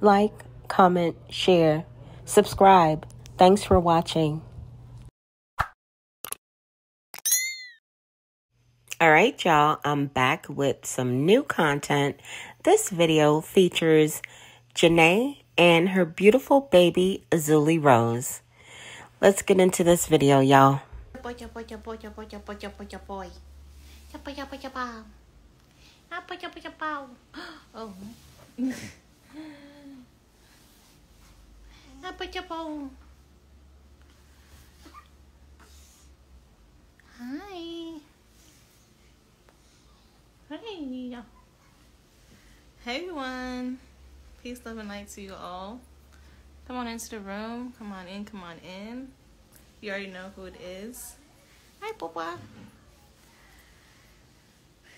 like, comment, share, subscribe. Thanks for watching. All right, y'all, I'm back with some new content. This video features Janae and her beautiful baby, Azuli Rose. Let's get into this video, y'all. Boy, boy, boy, boy, boy, boy, boy, boy, boy. Yappa, yappa, yappa. Yappa, yappa, yappa. Oh. Yappa, yappa. Hi. Hey. Hey, everyone. Peace, love, and light to you all. Come on into the room. Come on in, come on in. You already know who it is. Hi, Papa.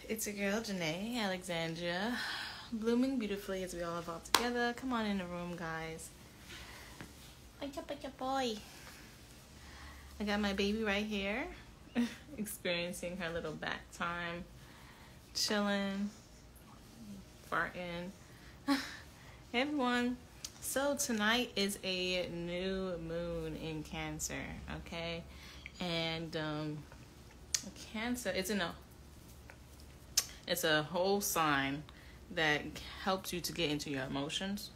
It's your girl, Janae Alexandria, blooming beautifully as we all evolve together. Come on in the room, guys. What's up, what's up, boy? I got my baby right here, experiencing her little back time, chilling, farting. hey, everyone. So tonight is a new moon in Cancer, okay? And um Cancer, it's a it's a whole sign that helps you to get into your emotions.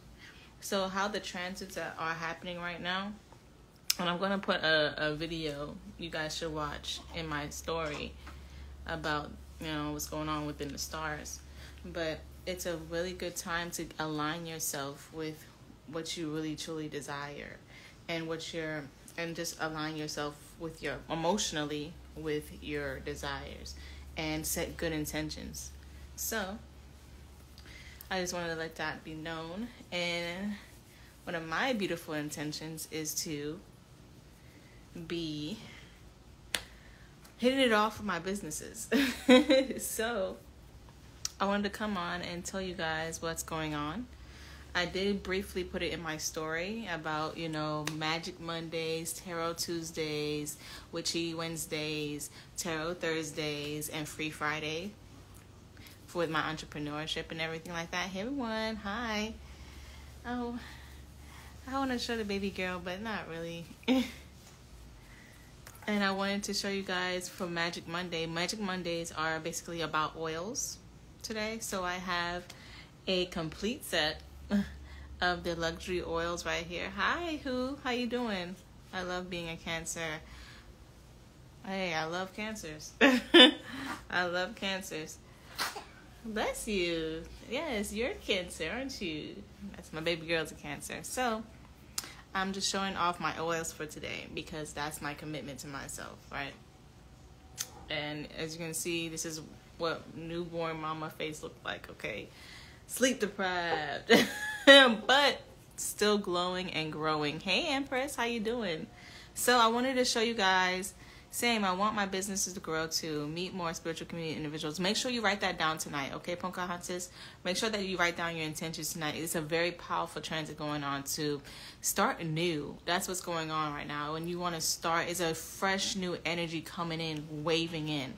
So how the transits are, happening right now, and I'm gonna put a, a video you guys should watch in my story about you know what's going on within the stars. But it's a really good time to align yourself with what you really truly desire and what you're and just align yourself with your emotionally with your desires and set good intentions so i just wanted to let that be known and one of my beautiful intentions is to be hitting it off with my businesses so i wanted to come on and tell you guys what's going on I did briefly put it in my story about, you know, Magic Mondays, Tarot Tuesdays, Witchy Wednesdays, Tarot Thursdays, and Free Friday with my entrepreneurship and everything like that. Hey everyone, hi. Oh, I want to show the baby girl, but not really. and I wanted to show you guys for Magic Monday. Magic Mondays are basically about oils today. So I have a complete set of the luxury oils right here. Hi, who? How you doing? I love being a cancer. Hey, I love cancers. I love cancers. Bless you. Yes, you're cancer, aren't you? That's my baby girl's a cancer. So, I'm just showing off my oils for today because that's my commitment to myself, right? And as you can see, this is what newborn mama face looked like, okay? sleep deprived, but still glowing and growing. Hey Empress, how you doing? So I wanted to show you guys same, I want my businesses to grow to meet more spiritual community individuals. Make sure you write that down tonight, okay, Pocahontas? Make sure that you write down your intentions tonight. It's a very powerful transit going on to start new. That's what's going on right now. When you want to start, it's a fresh new energy coming in, waving in.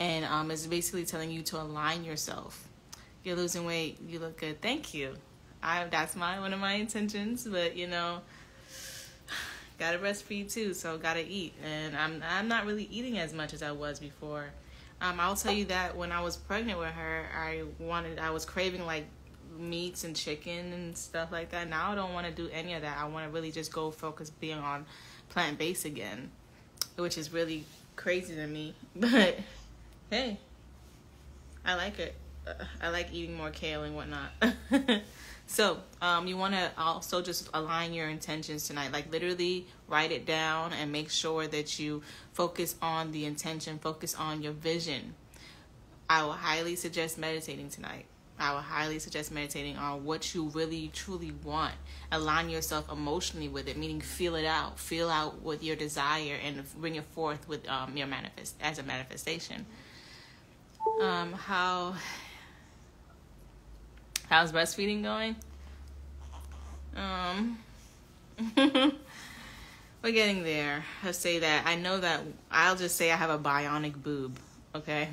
And um, it's basically telling you to align yourself you're losing weight, you look good. Thank you. I that's my one of my intentions, but you know, gotta breastfeed too, so gotta eat. And I'm I'm not really eating as much as I was before. Um, I'll tell you that when I was pregnant with her, I wanted I was craving like meats and chicken and stuff like that. Now I don't want to do any of that. I want to really just go focus being on plant based again, which is really crazy to me. But hey, I like it. I like eating more kale and whatnot. so um, you want to also just align your intentions tonight. Like literally write it down and make sure that you focus on the intention, focus on your vision. I will highly suggest meditating tonight. I would highly suggest meditating on what you really truly want. Align yourself emotionally with it, meaning feel it out. Feel out with your desire and bring it forth with um, your manifest as a manifestation. Um, how How's breastfeeding going? Um, we're getting there. I'll say that. I know that I'll just say I have a bionic boob, okay?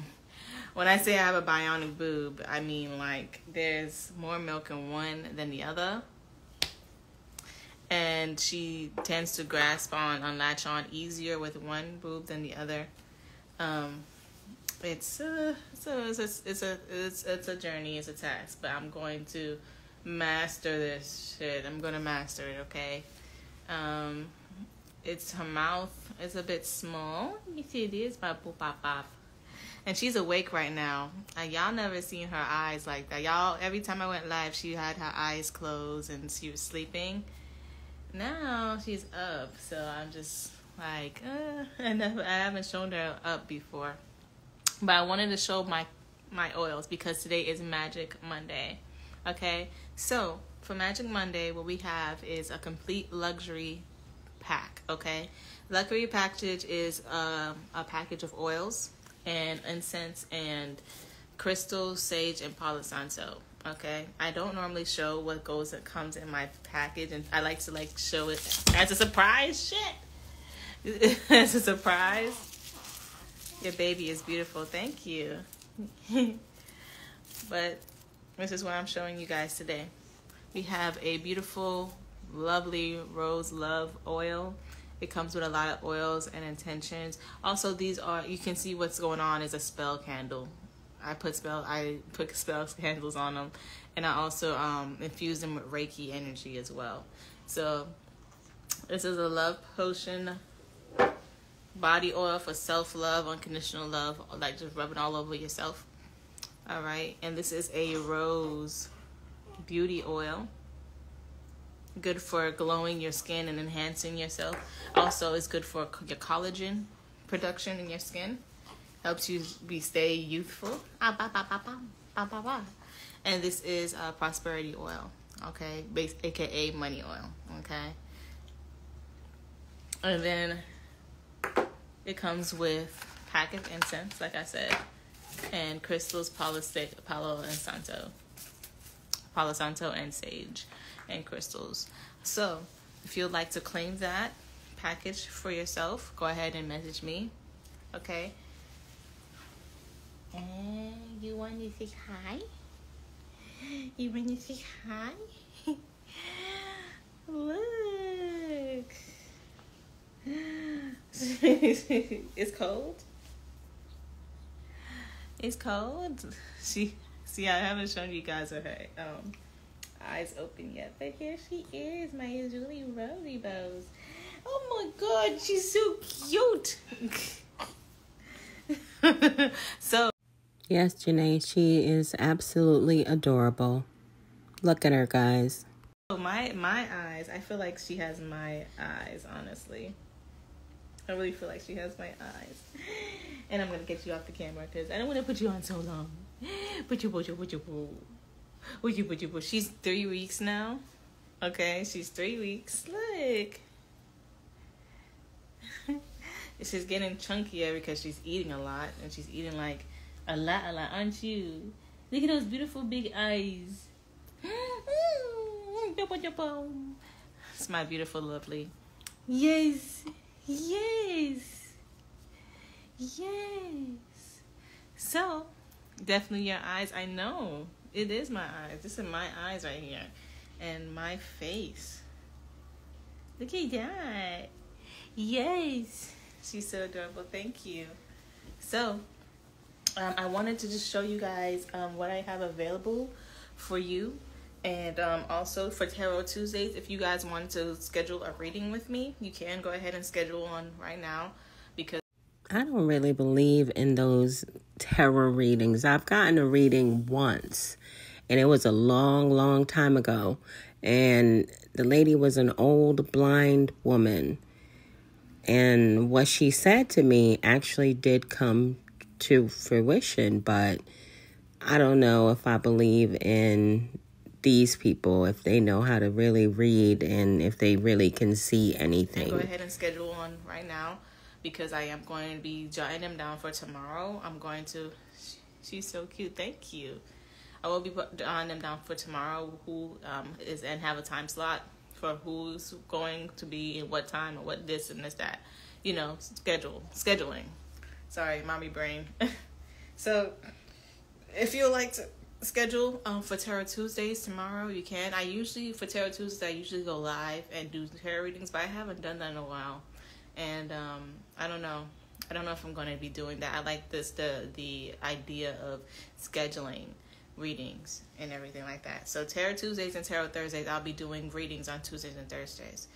When I say I have a bionic boob, I mean like there's more milk in one than the other. and she tends to grasp on on latch on easier with one boob than the other. Um, it's a, it's a it's a it's a it's, it's a journey, it's a task, but I'm going to master this shit. I'm gonna master it, okay? Um, it's her mouth is a bit small. You see, it is my boop pop pop. And she's awake right now. Uh, y'all never seen her eyes like that. Y'all, every time I went live, she had her eyes closed and she was sleeping. Now she's up, so I'm just like, uh, I never, I haven't shown her up before. But I wanted to show my my oils because today is Magic Monday. Okay, so for Magic Monday, what we have is a complete luxury pack. Okay, luxury package is um, a package of oils and incense and crystals, sage, and Palo Santo. Okay, I don't normally show what goes that comes in my package, and I like to like show it as a surprise. Shit, as a surprise. Your baby is beautiful. Thank you. but this is what I'm showing you guys today. We have a beautiful, lovely rose love oil. It comes with a lot of oils and intentions. Also, these are you can see what's going on is a spell candle. I put spell I put spell candles on them, and I also um, infuse them with Reiki energy as well. So this is a love potion body oil for self love, unconditional love, like just rubbing all over yourself. All right, and this is a rose beauty oil. Good for glowing your skin and enhancing yourself. Also, it's good for your collagen production in your skin. Helps you be stay youthful. Ah, and this is a prosperity oil, okay, aka money oil, okay. And then it comes with pack of incense, like I said, and crystals, Palo, Palo and Santo, Palo Santo and sage, and crystals. So, if you'd like to claim that package for yourself, go ahead and message me. Okay. And you want to say hi? You want to say hi? Look. it's cold. It's cold. She see I haven't shown you guys her um eyes open yet, but here she is, my Julie Rosy Bows. Oh my god, she's so cute. so Yes, Janae, she is absolutely adorable. Look at her, guys. Oh, my my eyes. I feel like she has my eyes, honestly. I really feel like she has my eyes. And I'm gonna get you off the camera because I don't want to put you on so long. Put you, put you, put you, put you, put you, put. She's three weeks now. Okay, she's three weeks. Look. she's getting chunkier because she's eating a lot, and she's eating like a lot, a lot, aren't you? Look at those beautiful big eyes. It's my beautiful, lovely. Yes. Yes. Yes. So, definitely your eyes. I know. It is my eyes. This is my eyes right here. And my face. Look at that. Yes. She's so adorable. Thank you. So, um, I wanted to just show you guys um, what I have available for you and um, also for Tarot Tuesdays, if you guys want to schedule a reading with me, you can go ahead and schedule one right now because I don't really believe in those tarot readings. I've gotten a reading once, and it was a long, long time ago. And the lady was an old blind woman. And what she said to me actually did come to fruition, but I don't know if I believe in these people if they know how to really read and if they really can see anything. Go ahead and schedule one right now because I am going to be jotting them down for tomorrow. I'm going to. She's so cute. Thank you. I will be jotting them down for tomorrow. Who um, is and have a time slot for who's going to be in what time or what this and this that. You know, schedule scheduling. Sorry, mommy brain. so, if you like to schedule um, for Tarot Tuesdays tomorrow, you can. I usually for Tarot Tuesdays I usually go live and do tarot readings, but I haven't done that in a while, and um, I don't know. I don't know if I'm going to be doing that. I like this the the idea of scheduling readings and everything like that. So Tarot Tuesdays and Tarot Thursdays, I'll be doing readings on Tuesdays and Thursdays,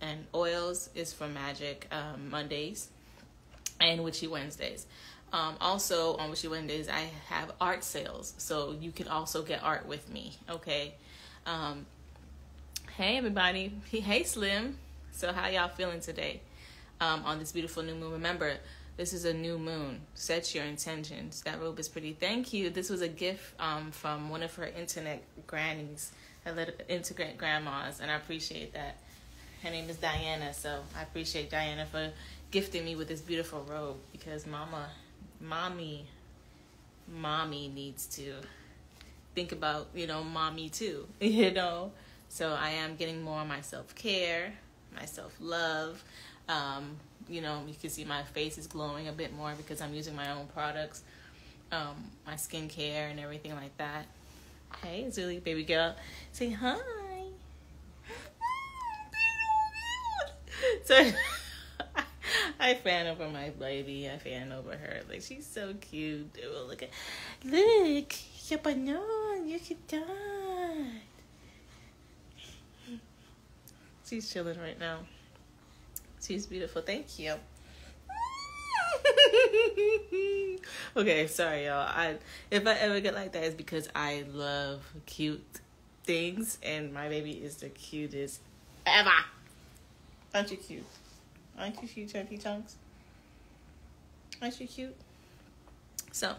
and oils is for Magic um, Mondays and Witchy Wednesdays. Um, also on Witchy Wednesdays, I have art sales, so you can also get art with me. Okay. Um, hey everybody. Hey Slim. So how y'all feeling today? Um, on this beautiful new moon. Remember, this is a new moon. Set your intentions. That robe is pretty. Thank you. This was a gift um, from one of her internet grannies, internet grandmas, and I appreciate that. Her name is Diana, so I appreciate Diana for gifting me with this beautiful robe because Mama mommy mommy needs to think about you know mommy too you know? So i am getting more on my self-care my self-love. Um, you know you can see my face is glowing a bit more because i'm using my own products um, my skincare and everything like that. Hey Zuli baby girl say hi. So I fan over my baby. I fan over her. Like she's so cute. Dude. Look at, look, your banana. You can die. She's chilling right now. She's beautiful. Thank you. okay, sorry y'all. I if I ever get like that, it's because I love cute things, and my baby is the cutest ever. Aren't you cute? Aren't you cute, chunky chunks? Aren't you cute? So,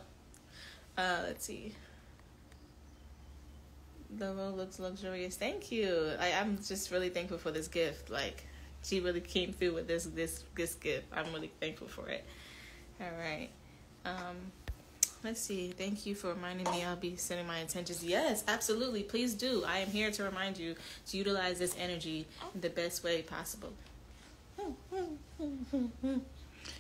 uh, let's see. The robe looks luxurious. Thank you. I, I'm just really thankful for this gift. Like, she really came through with this this this gift. I'm really thankful for it. All right. Um, let's see. Thank you for reminding me. I'll be setting my intentions. Yes, absolutely. Please do. I am here to remind you to utilize this energy in the best way possible.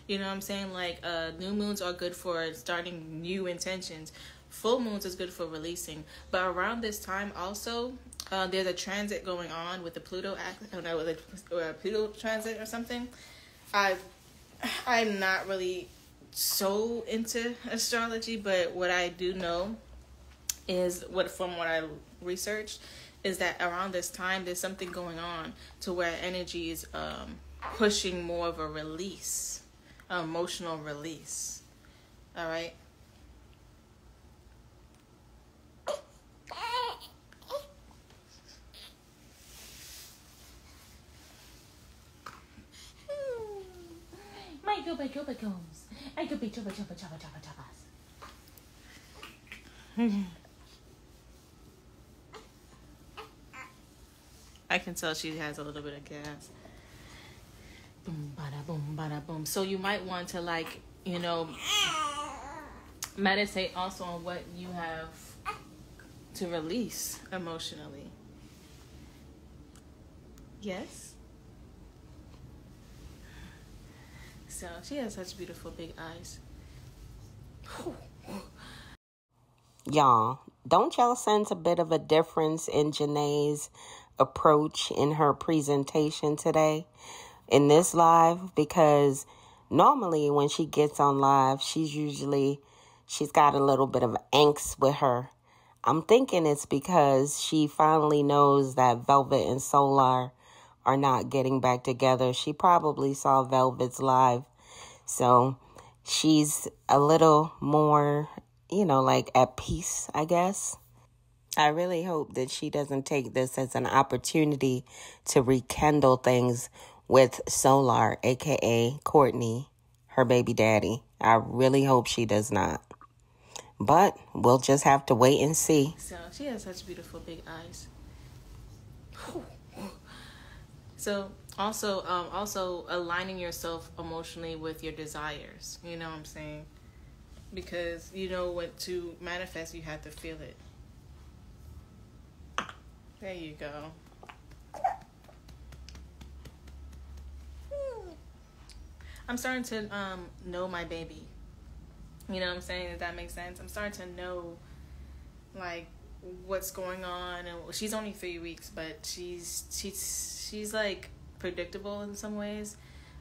You know what I'm saying? Like uh new moons are good for starting new intentions. Full moons is good for releasing. But around this time also uh, there's a transit going on with the Pluto act oh no with a Pluto transit or something. I I'm not really so into astrology, but what I do know is what from what I researched is that around this time there's something going on to where energy is um pushing more of a release, an emotional release. All right. Michael, Michael, Michael, I could be choppa choppa choppa choppa choppas. I can tell she has a little bit of gas boom, bada, boom, bada, boom. So you might want to like, you know, meditate also on what you have to release emotionally. Yes. So she has such beautiful big eyes. Y'all, don't y'all sense a bit of a difference in Janae's approach in her presentation today? In this live because normally when she gets on live, she's usually she's got a little bit of angst with her. I'm thinking it's because she finally knows that Velvet and Solar are not getting back together. She probably saw Velvet's live. So she's a little more, you know, like at peace, I guess. I really hope that she doesn't take this as an opportunity to rekindle things with Solar, aka Courtney, her baby daddy. I really hope she does not. But we'll just have to wait and see. So she has such beautiful big eyes. So also um also aligning yourself emotionally with your desires. You know what I'm saying? Because you know what to manifest you have to feel it. There you go. I'm starting to um, know my baby. You know what I'm saying? If that makes sense. I'm starting to know like what's going on and she's only three weeks but she's she's she's like predictable in some ways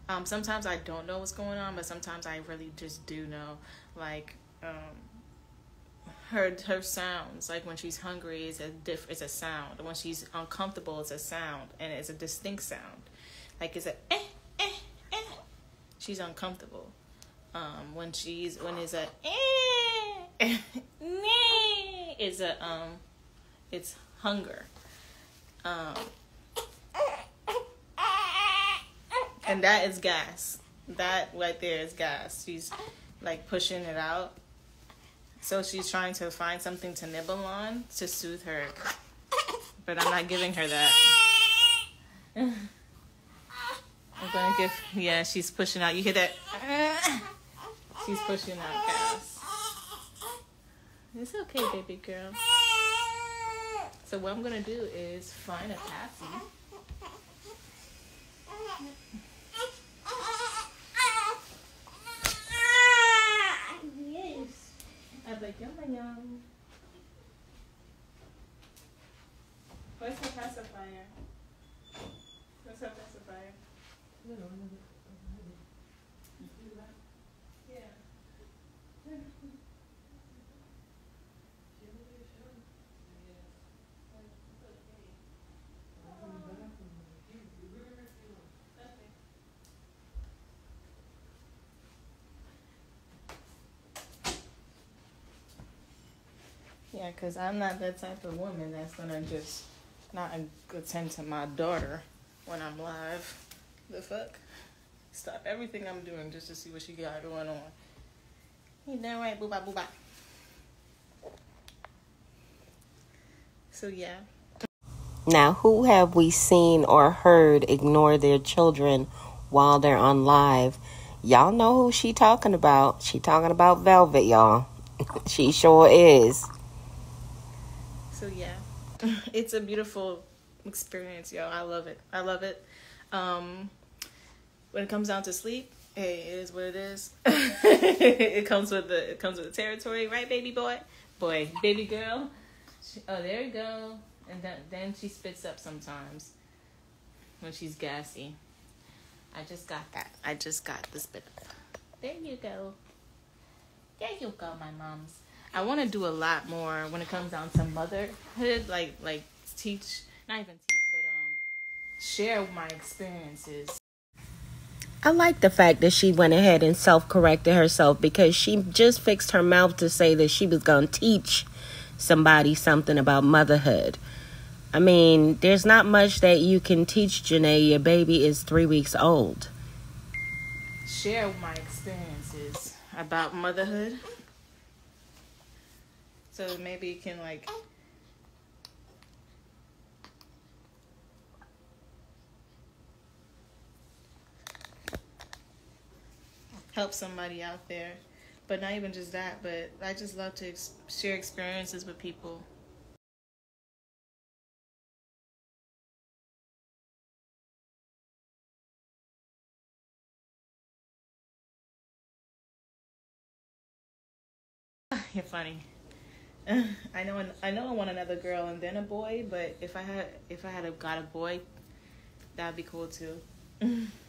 um, sometimes i don't know what's going on but sometimes i really just do know like um, her her sounds like when she's hungry is a diff it's a sound when she's uncomfortable it's a sound and it's a distinct sound like it's a eh. She's uncomfortable. Um, when she's when it's a eh, is a um it's hunger. Um and that is gas. That right there is gas. She's like pushing it out. So she's trying to find something to nibble on to soothe her. But i'm not giving her that i'm gonna give yeah she's pushing out you hear that she's pushing out gas it's okay, baby girl. So what I'm gonna do is find a passy. Yes. I'm like, yum yum. Where's the pacifier? Yeah, because I'm not that type of woman that's going to just not attend to my daughter when I'm live. The fuck? Stop everything I'm doing just to see what she got going on. You know right, boo bye, boo bye. So, yeah. Now, who have we seen or heard ignore their children while they're on live? Y'all know who she talking about. She talking about Velvet, y'all. she sure is. So yeah, it's a beautiful experience, yo. I love it. I love it. Um, when it comes down to sleep, hey, it is what it is. it comes with the it comes with the territory, right, baby boy, boy, baby girl. She, oh, there you go. And then she spits up sometimes when she's gassy. I just got that. I just got the spit up. There you go. There you go, my moms. I want to do a lot more when it comes down to motherhood, like like teach, not even teach, share my experiences. I like the fact that she went ahead and self corrected herself because she just fixed her mouth to say that she was going to teach somebody something about motherhood. I mean, there's not much that you can teach Janae. Your baby is three weeks old. Share my experiences about motherhood so maybe you can like help somebody out there. But not even just that, but I just love to ex- share experiences with people. You're funny. I know I know I want another girl and then a boy, but if I had if I had a, got a boy, that'd be cool too.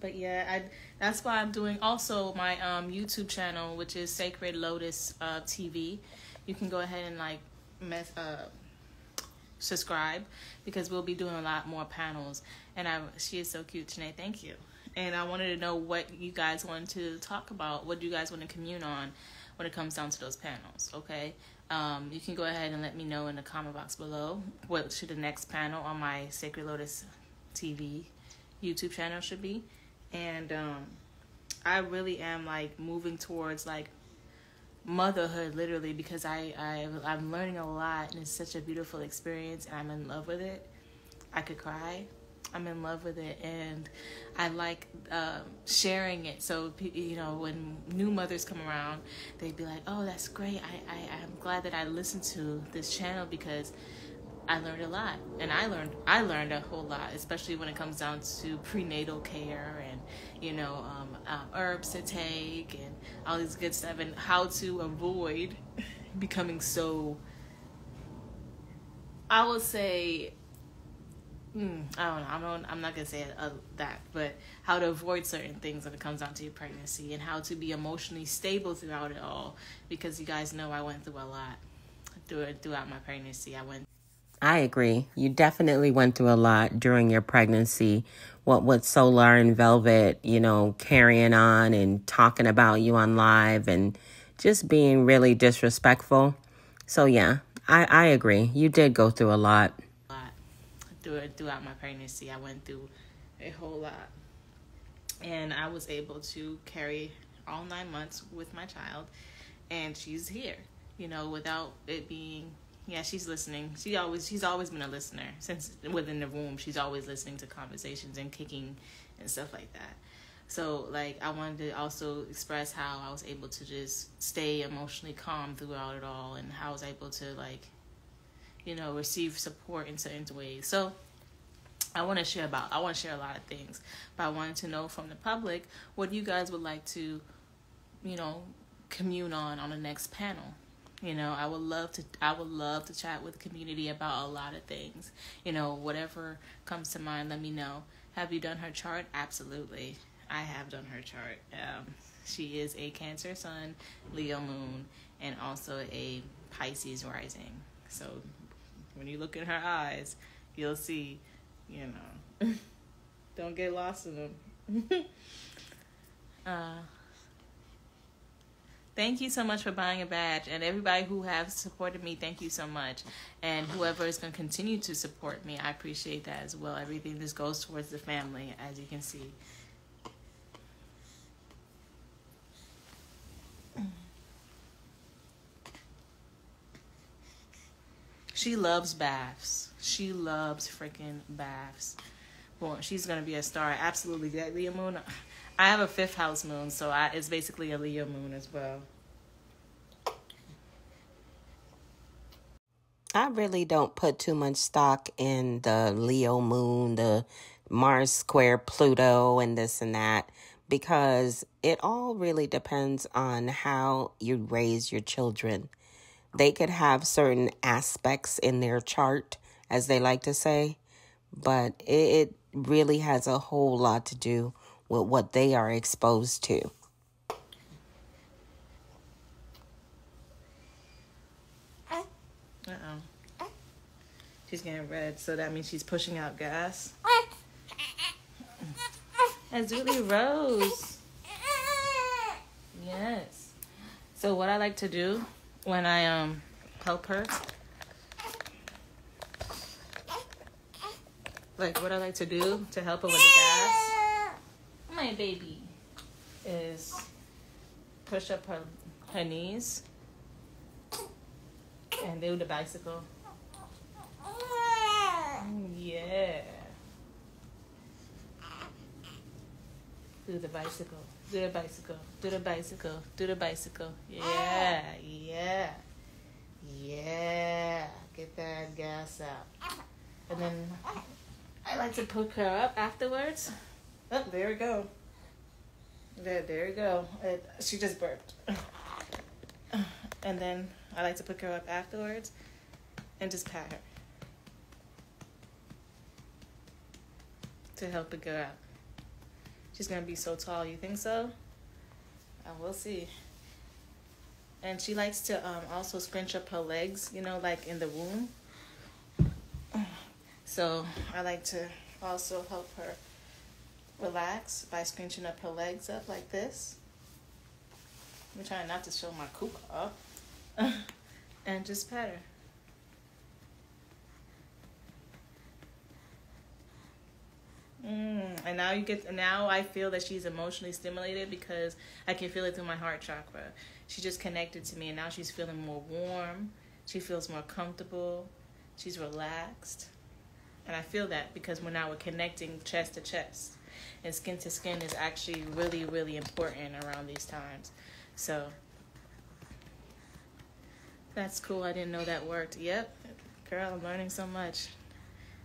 but yeah, I that's why I'm doing also my um, YouTube channel, which is Sacred Lotus uh, TV. You can go ahead and like mess, uh, subscribe because we'll be doing a lot more panels. And I she is so cute, Janae. Thank you. And I wanted to know what you guys wanted to talk about. What do you guys want to commune on? when it comes down to those panels. Okay, um, you can go ahead and let me know in the comment box below what should the next panel on my Sacred Lotus TV YouTube channel should be, and um, I really am like moving towards like motherhood literally because I, I I'm learning a lot and it's such a beautiful experience and I'm in love with it. I could cry I'm in love with it, and I like uh, sharing it. So you know, when new mothers come around, they'd be like, "Oh, that's great! I, I I'm glad that I listened to this channel because." I learned a lot, and I learned I learned a whole lot, especially when it comes down to prenatal care and you know um, um, herbs to take and all this good stuff, and how to avoid becoming so I would say mm, I don't know. I'm not, I'm not gonna say uh, that, but how to avoid certain things when it comes down to your pregnancy and how to be emotionally stable throughout it all. Because you guys know I went through a lot through throughout my pregnancy. I went. I agree. You definitely went through a lot during your pregnancy. What with Solar and Velvet, you know, carrying on and talking about you on live and just being really disrespectful. So yeah, I I agree. You did go through a lot. Through throughout my pregnancy. I went through a whole lot, and I was able to carry all nine months with my child, and she's here. You know, without it being yeah, she's listening. She always she's always been a listener since within the room. She's always listening to conversations and kicking and stuff like that. So like I wanted to also express how I was able to just stay emotionally calm throughout it all and how I was able to like you know receive support in certain ways. So I want to share about I want to share a lot of things, but I wanted to know from the public what you guys would like to you know commune on on the next panel. You know, I would love to I would love to chat with the community about a lot of things. You know, whatever comes to mind, let me know. Have you done her chart? Absolutely. I have done her chart. Um, she is a Cancer Sun, Leo Moon, and also a Pisces rising. So when you look in her eyes, you'll see, you know, don't get lost in them. uh, thank you so much for buying a badge and everybody who have supported me thank you so much and whoever is going to continue to support me i appreciate that as well everything this goes towards the family as you can see She loves baths. She loves freaking baths. Well, she's gonna be a star. Absolutely, that moon. I have a fifth house moon, so I, it's basically a Leo moon as well. I really don't put too much stock in the Leo moon, the Mars square Pluto, and this and that because it all really depends on how you raise your children. They could have certain aspects in their chart, as they like to say, but it, really has a whole lot to do with what they are exposed to. Uh oh. She's getting red, so that means she's pushing out gas. Azuli Rose. Yes. So what I like to do when I um help her. Like what I like to do to help her with the gas. My baby is push up her her knees and do the bicycle. Yeah. Do the bicycle. Do the bicycle. Do the bicycle. Do the bicycle. Yeah. Yeah. Yeah. Get that gas out. And then I like to pick her up afterwards. Oh, there we go. There, there we go. It, she just burped. And then I like to pick her up afterwards and just pat her to help her go out. She's gonna be so tall. You think so? Uh, we'll see. And she likes to um, also scrunch up her legs, you know, like in the womb. So I like to also help her relax by scrunching up her legs up like this. I'm trying not to show my coop up. and just pat her. Mm, and now you get now I feel that she's emotionally stimulated because I can feel it through my heart chakra. She just connected to me and now she's feeling more warm. She feels more comfortable. She's relaxed. And I feel that because we're now we're connecting chest to chest. And skin to skin is actually really, really important around these times. So that's cool. I didn't know that worked. Yep. Girl, I'm learning so much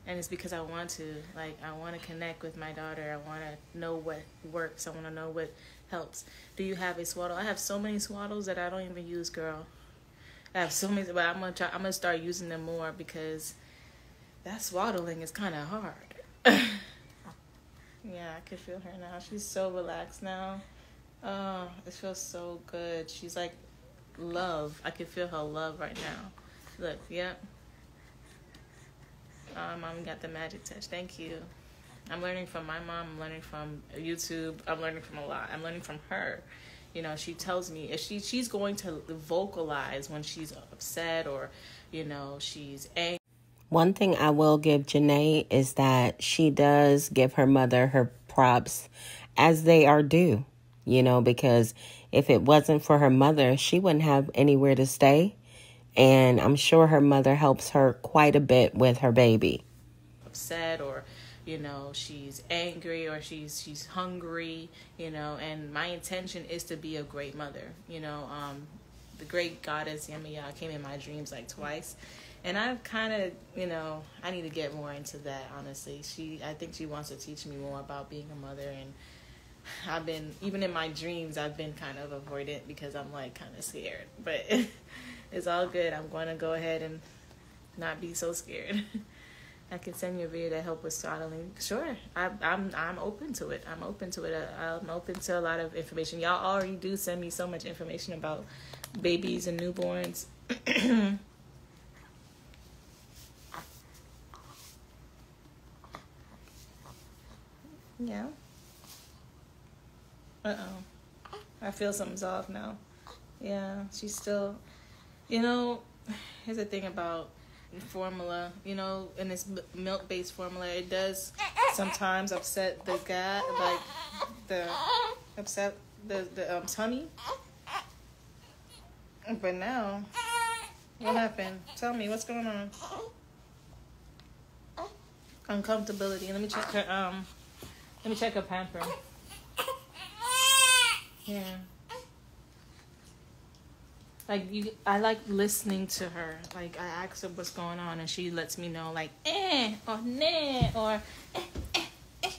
and it's because I want to like I want to connect with my daughter. I want to know what works. I want to know what helps. Do you have a swaddle? I have so many swaddles that I don't even use, girl. I have so many, but I'm gonna try. I'm gonna start using them more because that swaddling is kind of hard. yeah, I can feel her now. She's so relaxed now. Oh, it feels so good. She's like love. I can feel her love right now. Look, yep. Oh, mom got the magic touch. Thank you. I'm learning from my mom. I'm learning from YouTube. I'm learning from a lot. I'm learning from her. You know, she tells me if she she's going to vocalize when she's upset or, you know, she's angry. One thing I will give Janae is that she does give her mother her props as they are due. You know, because if it wasn't for her mother, she wouldn't have anywhere to stay. And I'm sure her mother helps her quite a bit with her baby. Upset or you know she's angry or she's she's hungry you know and my intention is to be a great mother you know um the great goddess Yemaya came in my dreams like twice and I've kind of you know I need to get more into that honestly she I think she wants to teach me more about being a mother and I've been even in my dreams I've been kind of avoidant because I'm like kind of scared but it's all good I'm going to go ahead and not be so scared I can send you a video to help with swaddling. Sure, I, I'm I'm open to it. I'm open to it. Uh, I'm open to a lot of information. Y'all already do send me so much information about babies and newborns. yeah. Uh oh. I feel something's off now. Yeah, she's still. You know, here's the thing about formula, you know, in this milk based formula, it does sometimes upset the gut, like the upset the the um, tummy. But now, what happened? Tell me what's going on. Uncomfortability. Let me check her. Um, let me check her pamper. Yeah. Like you i like listening to her. Like i ask her what's going on and she lets me know like eh or nah or eh, eh, eh.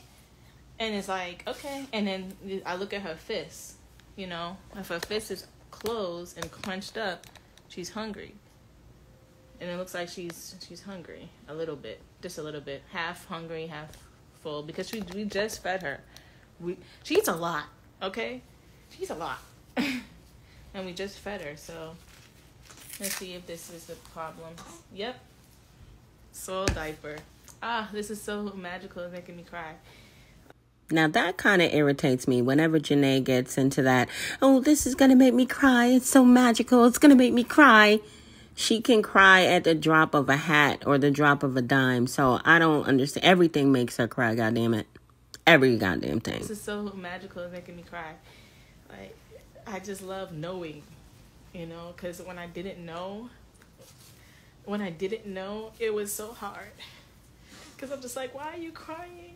and it's like okay. And then i look at her fist you know? If her fist is closed and clenched up she's hungry. And it looks like she's she's hungry a little bit just a little bit. Half hungry half full because we we just fed her we she eats a lot okay she eats a lot and we just fed her. So let's see if this is the problem. Yep, soil diaper. Ah, this is so magical. It's making me cry. Now that kind of irritates me whenever Janae gets into that. Oh, this is gonna make me cry. It's so magical. It's gonna make me cry. She can cry at the drop of a hat or the drop of a dime. So I don't understand. Everything makes her cry. Goddamn it. Every goddamn thing. This is so magical. It's making me cry. Like I just love knowing, you know, because when I didn't know, when I didn't know, it was so hard. Because I'm just like, why are you crying?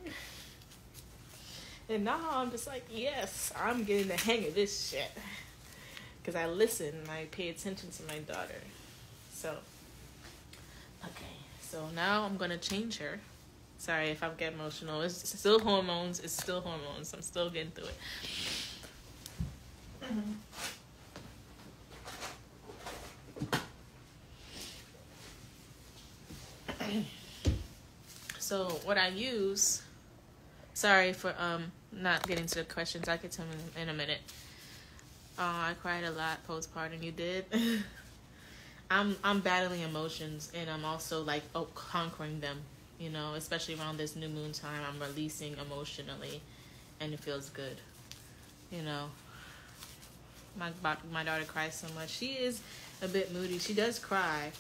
And now I'm just like, yes, I'm getting the hang of this shit. Because I listen and I pay attention to my daughter. So, okay. So now I'm going to change her. Sorry if I get emotional. It's still hormones. It's still hormones. I'm still getting through it. so what I use, sorry for um not getting to the questions. I to them in, in a minute. Oh, I cried a lot postpartum. You did. I'm I'm battling emotions and I'm also like oh, conquering them. You know, especially around this new moon time, I'm releasing emotionally, and it feels good. You know, my my daughter cries so much. She is a bit moody. She does cry,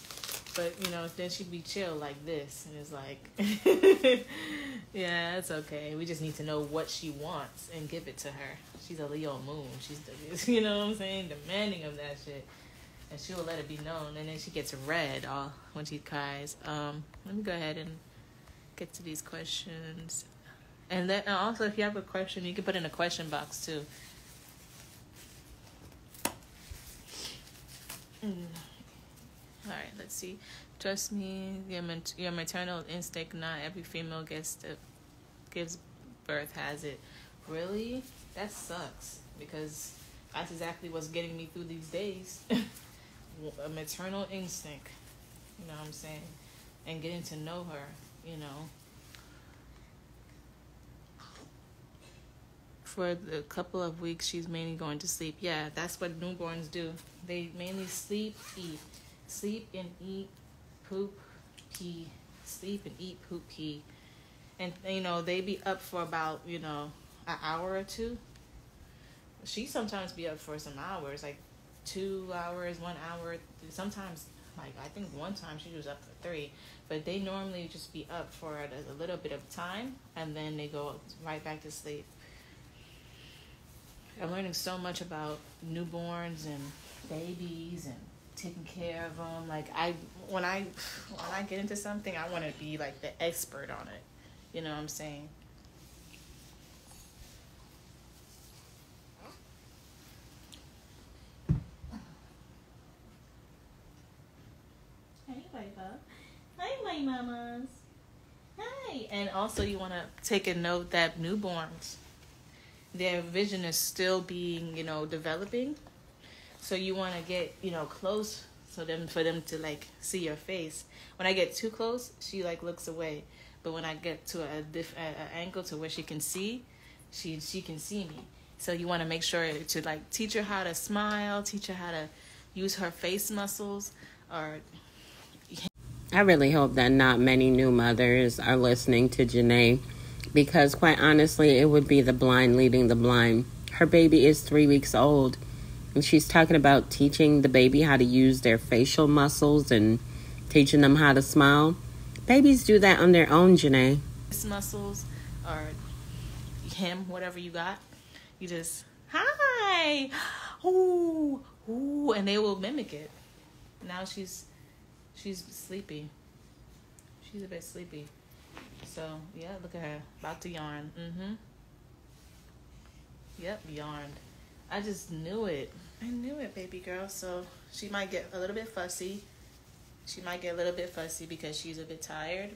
but you know, then she'd be chill like this, and it's like, yeah, it's okay. We just need to know what she wants and give it to her. She's a Leo moon. She's you know what I'm saying, demanding of that shit, and she'll let it be known. And then she gets red all when she cries. Um, let me go ahead and get to these questions. And then also, if you have a question, you can put in a question box too. Mm. All right, let's see. Trust me, your your maternal instinct. Not every female gets to gives birth has it. Really, that sucks because that's exactly what's getting me through these days. a maternal instinct. You know what I'm saying? And getting to know her, you know. For the couple of weeks, she's mainly going to sleep. Yeah, that's what newborns do. They mainly sleep, eat, sleep and eat, poop, pee, sleep and eat, poop, pee, and you know they be up for about you know an hour or two. She sometimes be up for some hours, like two hours, one hour. Sometimes, like I think one time she was up for three, but they normally just be up for a, a little bit of time and then they go right back to sleep. I'm learning so much about newborns and babies and taking care of them. Like I, when I, when I get into something, I want to be like the expert on it. You know what I'm saying? Hi, mamas. Hi. And also, you want to take a note that newborns, their vision is still being, you know, developing. So you want to get, you know, close so them for them to like see your face. When I get too close, she like looks away. But when I get to a diff a, a angle to where she can see, she she can see me. So you want to make sure to like teach her how to smile, teach her how to use her face muscles, or I really hope that not many new mothers are listening to Jenae because, quite honestly, it would be the blind leading the blind. Her baby is three weeks old, and she's talking about teaching the baby how to use their facial muscles and teaching them how to smile. Babies do that on their own, Jenae. Muscles or him, whatever you got, you just hi, ooh, ooh, and they will mimic it. Now she's she's sleepy. She's a bit sleepy. So yeah, look at her about to yarn. Mm-hmm. Yep, yarned. I just knew it. I knew it, baby girl. So she might get a little bit fussy. She might get a little bit fussy because she's a bit tired.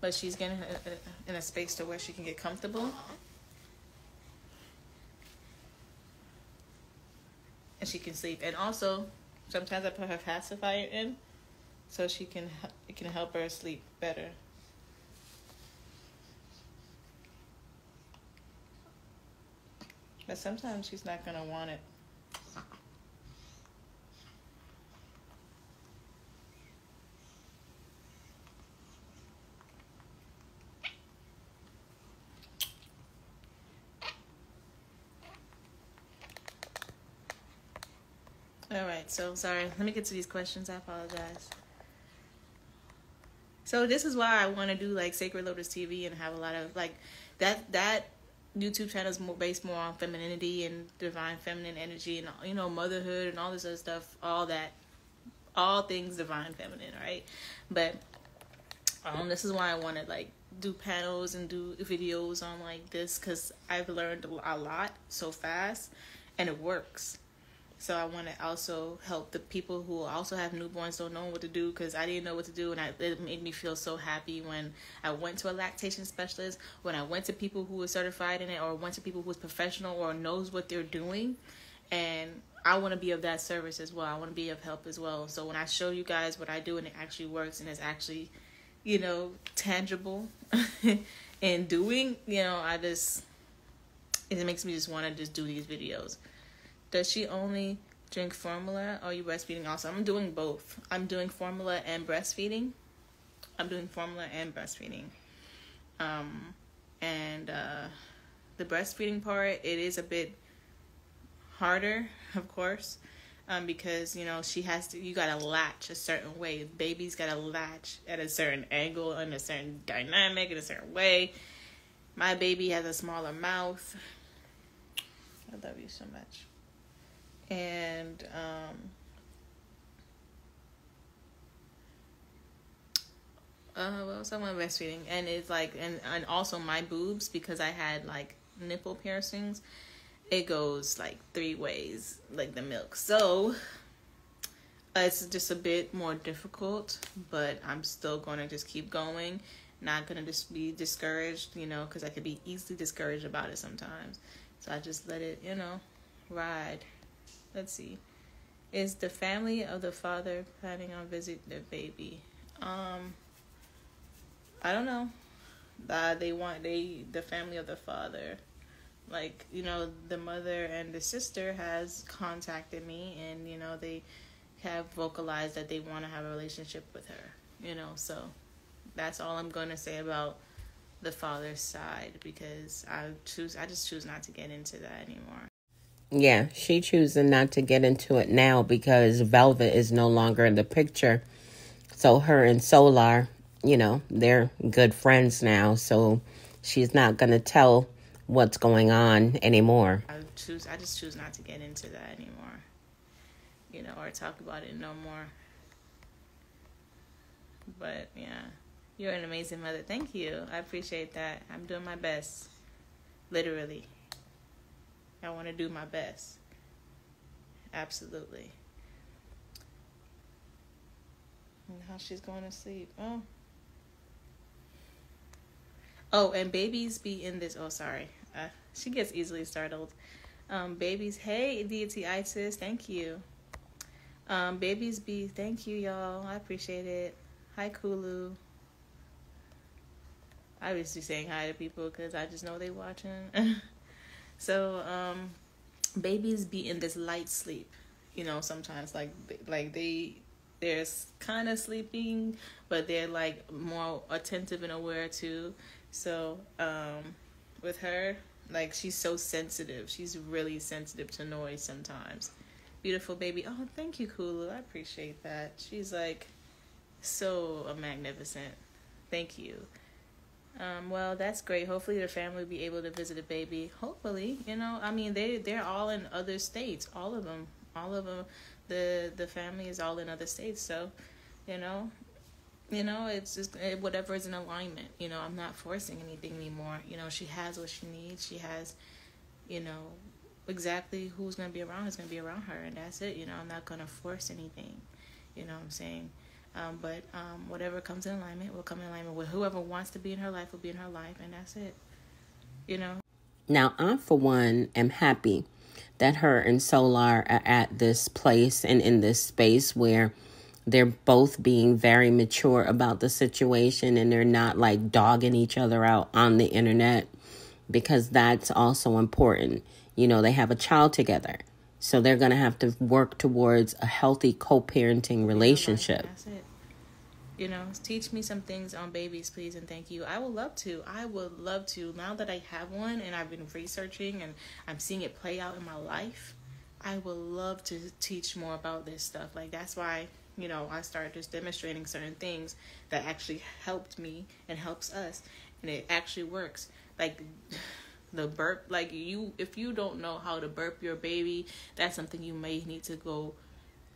But she's getting in a space to where she can get comfortable. And she can sleep. And also, sometimes I put her pacifier in so she can it can help her sleep better. But sometimes she's not gonna want it. All right, so sorry. Let me get to these questions. I apologize. So this is why I want to do like Sacred Lotus TV and have a lot of like that that YouTube channel is more based more on femininity and divine feminine energy and you know motherhood and all this other stuff, all that, all things divine feminine, right? But um, this is why I want to like do panels and do videos on like this because I've learned a lot so fast and it works so I want to also help the people who also have newborns don't know what to do because I didn't know what to do, and I, it made me feel so happy when I went to a lactation specialist, when I went to people who were certified in it, or went to people who's professional or knows what they're doing, and I want to be of that service as well. I want to be of help as well. So when I show you guys what I do and it actually works and it's actually, you know, tangible in doing, you know, I just it makes me just want to just do these videos. Does she only drink formula or are you breastfeeding also? I'm doing both. I'm doing formula and breastfeeding. I'm doing formula and breastfeeding. Um, and uh, the breastfeeding part, it is a bit harder, of course, um, because you know she has to. You gotta latch a certain way. Baby's gotta latch at a certain angle and a certain dynamic in a certain way. My baby has a smaller mouth. I love you so much and um, uh, well, someone breastfeeding, and it's like, and and also my boobs because I had like nipple piercings. It goes like three ways, like the milk. So it's just a bit more difficult, but I'm still to just keep going. Not to just be discouraged, you know, because I could be easily discouraged about it sometimes. So I just let it, you know, ride let's see. Is the family of the father planning on visiting the baby? Um, I don't know. Uh, they want they the family of the father, like you know the mother and the sister has contacted me and you know they have vocalized that they want to have a relationship with her. You know, so that's all I'm going to say about the father's side because I choose I just choose not to get into that anymore. Yeah, she choosing not to get into it now because Velvet is no longer in the picture. So her and Solar, you know, they're good friends now. So she's not gonna tell what's going on anymore. I choose I just choose not to get into that anymore. You know, or talk about it no more. But yeah. You're an amazing mother. Thank you. I appreciate that. I'm doing my best. Literally. I want to do my best. Absolutely. And how she's going to sleep. Oh. Oh, and babies be in this. Oh, sorry. Uh, she gets easily startled. Um, babies, hey, deity Isis, thank you. Um, babies be, thank you, y'all. I appreciate it. Hi, Kulu. I was just saying hi to people because I just know they watching. so um, babies be in this light sleep, you know. Sometimes like like they they're kind of sleeping, but they're like more attentive and aware too. So um, with her, like she's so sensitive. She's really sensitive to noise sometimes. Beautiful baby. Oh, thank you, Kulu. I appreciate that. She's like so magnificent. Thank you. Um, well, that's great. Hopefully, the family will be able to visit a baby. Hopefully, you know, I mean, they they're all in other states. All of them, all of them. The the family is all in other states. So, you know, you know, it's just eh, whatever is in alignment. You know, I'm not forcing anything anymore. You know, she has what she needs. She has, you know, exactly who's gonna be around is gonna be around her, and that's it. You know, I'm not gonna force anything. You know, what I'm saying. Um, but um, whatever comes in alignment will come in alignment with whoever wants to be in her life will be in her life, and that's it. You know. Now, I for one am happy that her and Solar are at this place and in this space where they're both being very mature about the situation and they're not like dogging each other out on the internet because that's also important. You know, they have a child together. So they're going to have to work towards a healthy co-parenting relationship. That's it. You know, teach me some things on babies, please, and thank you. I would love to. I would love to. Now that I have one and I've been researching and I'm seeing it play out in my life, I would love to teach more about this stuff. Like that's why you know I started just demonstrating certain things that actually helped me and helps us, and it actually works. Like the burp like you if you don't know how to burp your baby that's something you may need to go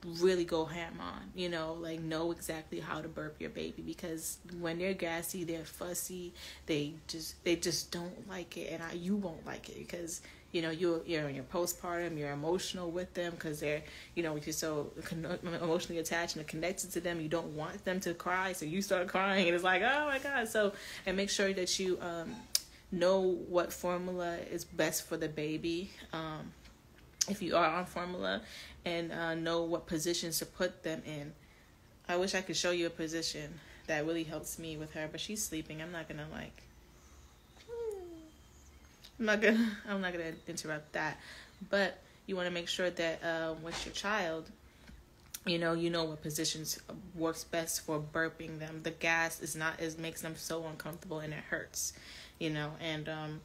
really go ham on you know like know exactly how to burp your baby because when they're gassy they're fussy they just they just don't like it and I, you won't like it because you know you're you're in your postpartum you're emotional with them because they're you know you're so emotionally attached and connected to them you don't want them to cry so you start crying and it's like oh my god so and make sure that you um know what formula is best for the baby. Um, if you are on formula and uh, know what positions to put them in. I wish I could show you a position that really helps me with her, but she's sleeping. I'm not gonna like. I'm not gonna. I'm not gonna interrupt that, but you want to make sure that uh, with your child, you know, you know what positions works best for burping them. The gas is not is makes them so uncomfortable and it hurts you know, and um,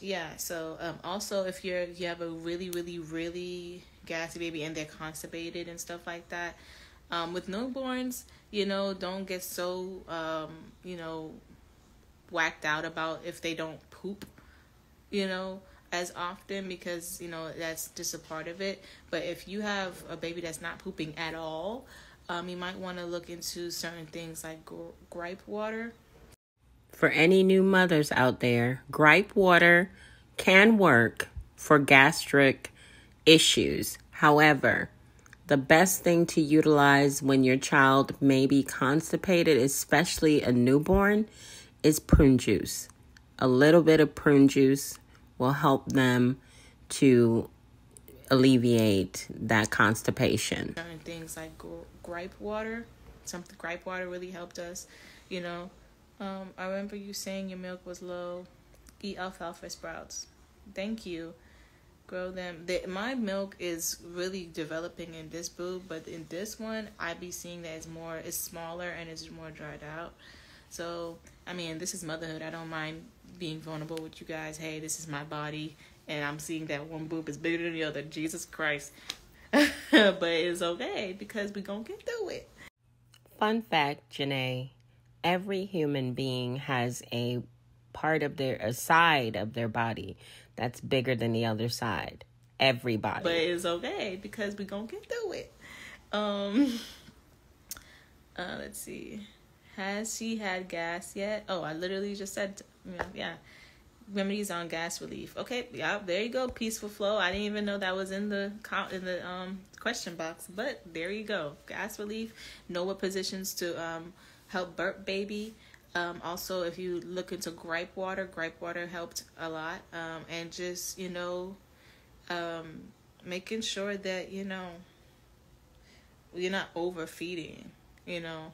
yeah. So um, also, if you're you have a really, really, really gassy baby and they're constipated and stuff like that, um, with newborns, you know, don't get so um, you know, whacked out about if they don't poop, you know, as often because you know that's just a part of it. But if you have a baby that's not pooping at all, um, you might want to look into certain things like gripe water for any new mothers out there, gripe water can work for gastric issues. However, the best thing to utilize when your child may be constipated, especially a newborn, is prune juice. A little bit of prune juice will help them to alleviate that constipation. Things like gripe water, something gripe water really helped us. You know, um, I remember you saying your milk was low. Eat alfalfa sprouts. Thank you. Grow them. The, my milk is really developing in this boob, but in this one, I be seeing that it's more, it's smaller and it's more dried out. So, I mean, this is motherhood. I don't mind being vulnerable with you guys. Hey, this is my body, and I'm seeing that one boob is bigger than the other. Jesus Christ. but it's okay because we going to get through it. Fun fact, Jenae every human being has a part of their a side of their body that's bigger than the other side. Everybody. But it's okay because we're gonna get through it. Um uh let's see. Has she had gas yet? Oh, I literally just said yeah. Remedies on gas relief. Okay, yeah, there you go. Peaceful flow. I didn't even know that was in the in the um question box, but there you go. Gas relief. Know what positions to um help burp baby. Um, also, if you look into gripe water, gripe water helped a lot. Um, and just, you know, um, making sure that, you know, you're not overfeeding, you know.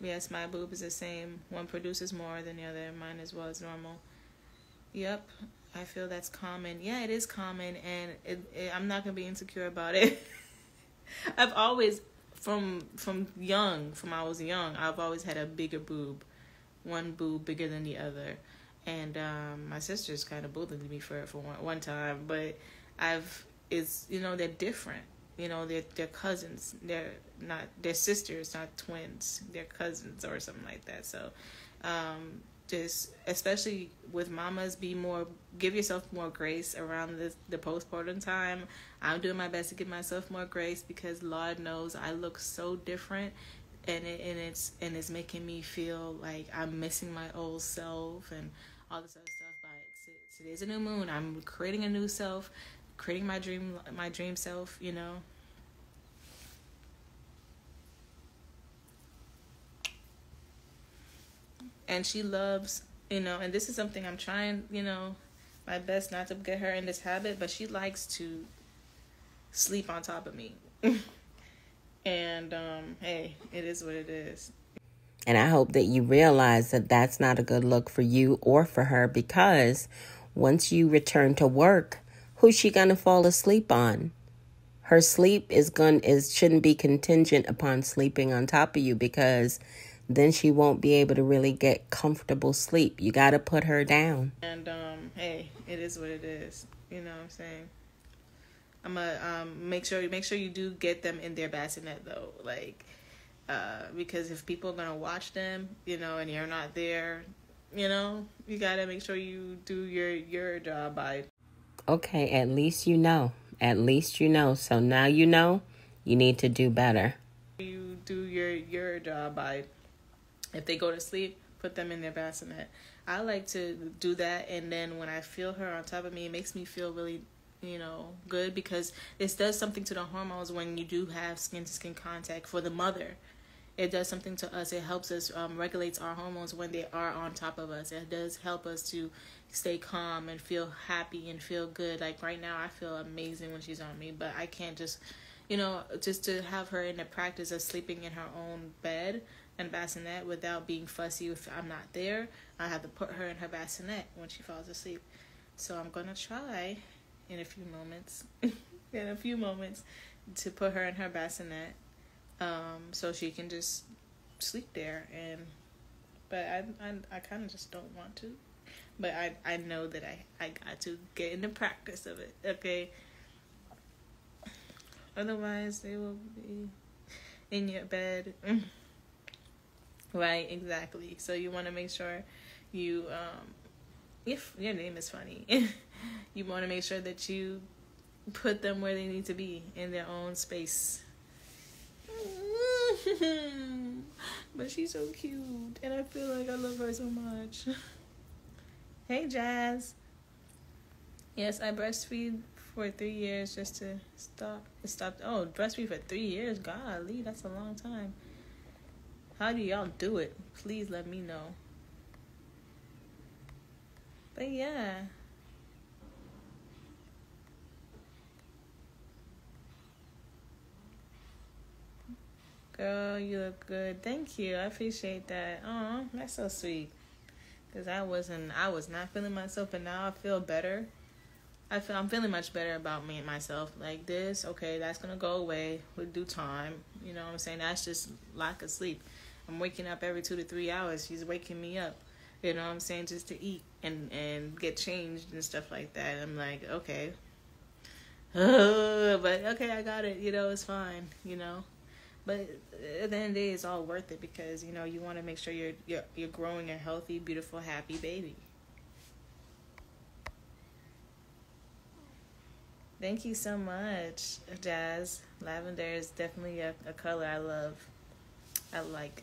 Yes, my boob is the same. One produces more than the other. Mine as well as normal. Yep, I feel that's common. Yeah, it is common, and it, it, I'm not gonna be insecure about it. I've always from from young, from I was young, I've always had a bigger boob, one boob bigger than the other, and um, my sisters kind of bullied me for for one, one time. But I've it's you know they're different. You know they're they're cousins. They're not they're sisters, not twins. They're cousins or something like that. So um, just especially with mamas be more give yourself more grace around the the postpartum time. I'm doing my best to give myself more grace because lord knows i look so different and it, and it's and it's making me feel like i'm missing my old self and all this other stuff. But today's a new moon. I'm creating a new self creating my dream my dream self you know? And she loves you know and this is something i'm trying you know my best not to get her in this habit but she likes to sleep on top of me. And um hey it is what it is. And i hope that you realize that that's not a good look for you or for her because once you return to work who's she going to fall asleep on? Her sleep is gonna is shouldn't be contingent upon sleeping on top of you because then she won't be able to really get comfortable sleep. You got to put her down. And um, hey, it is what it is. You know what I'm saying? I'm gonna um, make sure make sure you do get them in their bassinet though, like uh, because if people are gonna watch them, you know, and you're not there, you know, you gotta make sure you do your your job by. Okay, at least you know. At least you know. So now you know. You need to do better. You do your your job by if they go to sleep, put them in their bassinet. I like to do that, and then when I feel her on top of me, it makes me feel really, you know, good because this does something to the hormones when you do have skin to skin contact for the mother. It does something to us. It helps us um, regulates our hormones when they are on top of us. It does help us to stay calm and feel happy and feel good. Like right now, I feel amazing when she's on me, but I can't just, you know, just to have her in the practice of sleeping in her own bed and bassinet without being fussy if I'm not there. I have to put her in her bassinet when she falls asleep. So I'm gonna try in a few moments, in a few moments, to put her in her bassinet, um, so she can just sleep there. And but I I, I kind of just don't want to, but I I know that I I got to get in the practice of it. Okay. Otherwise, they will be in your bed. Right, exactly. So you want to make sure you, um, if your name is funny, you want to make sure that you put them where they need to be in their own space. but she's so cute, and I feel like I love her so much. hey, Jazz. Yes, I breastfeed for three years just to stop. Stop. Oh, breastfeed for three years. Golly, that's a long time. How do y'all do it? Please let me know. But yeah. Girl, you look good. Thank you. I appreciate that. Oh, that's so sweet. Cause I wasn't, I was not feeling myself, but now I feel better. I feel I'm feeling much better about me and myself. Like this, okay, that's gonna go away with due time. You know what I'm saying? That's just lack of sleep. I'm waking up every two to three hours. She's waking me up. You know what I'm saying? Just to eat and and get changed and stuff like that. I'm like, okay. But okay, I got it. You know, it's fine. You know. But at the end of the day, it's all worth it because you know you want to make sure you're you're you're growing a healthy, beautiful, happy baby. Thank you so much, Jazz. Lavender is definitely a, a color I love. I like.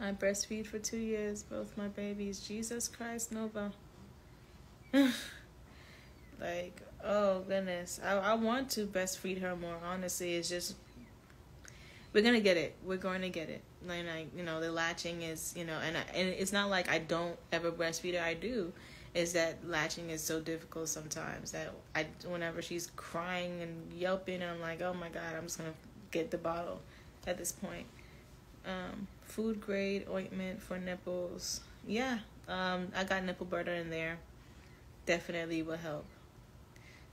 I breastfeed for two years, both my babies. Jesus Christ, Nova. like, oh goodness, I I want to breastfeed her more. Honestly, it's just we're gonna get it. We're going to get it. And I, you know, the latching is, you know, and I, and it's not like I don't ever breastfeed her. I do. Is that latching is so difficult sometimes that I, whenever she's crying and yelping, I'm like, oh my god, I'm just gonna get the bottle. At this point, um, food grade ointment for nipples. Yeah, um, I got nipple butter in there. Definitely will help.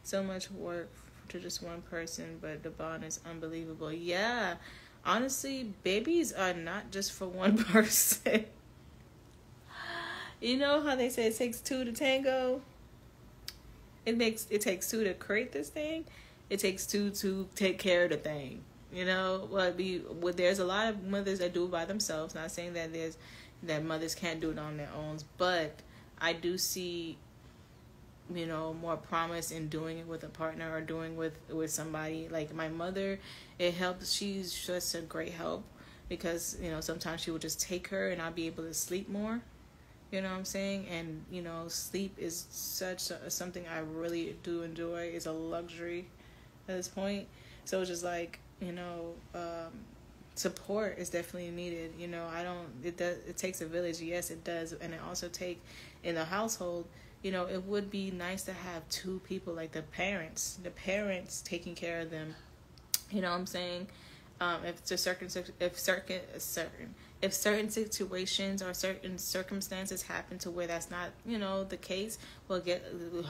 So much work to just one person, but the bond is unbelievable. Yeah, honestly, babies are not just for one person. you know how they say it takes two to tango? It makes it takes two to create this thing. It takes two to take care of the thing. You know, well, be well, there's a lot of mothers that do it by themselves. Not saying that there's that mothers can't do it on their own, but I do see you know more promise in doing it with a partner or doing with with somebody. Like my mother it helps she's just a great help because you know sometimes she will just take her and i'll be able to sleep more. You know what i'm saying? And you know sleep is such a, something i really do enjoy. It's a luxury at this point. So it's just like you know um support is definitely needed you know i don't it does it takes a village yes it does and it also take in the household you know, it would be nice to have two people like the parents, the parents taking care of them. You know what I'm saying? Um, if it's a certain if certain certain if certain situations or certain circumstances happen to where that's not you know the case, we'll get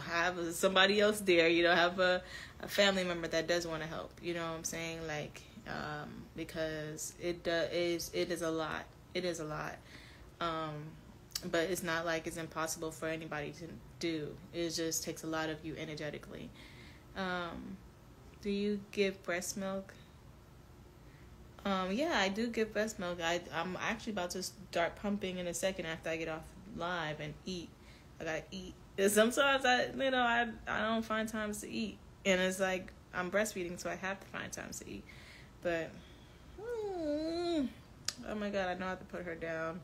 have somebody else there. You know, have a, a family member that does want to help. You know what I'm saying? Like um, because it does is it is a lot. It is a lot. Um, but it's not like it's impossible for anybody to do. It just takes a lot of you energetically. Um, do you give breast milk? Um, yeah, I do give breast milk. I I'm actually about to start pumping in a second after I get off live and eat. I gotta eat. Sometimes I, you know, I I don't find times to eat, and it's like I'm breastfeeding, so I have to find times to eat. But, mm, oh my god, I know I have to put her down.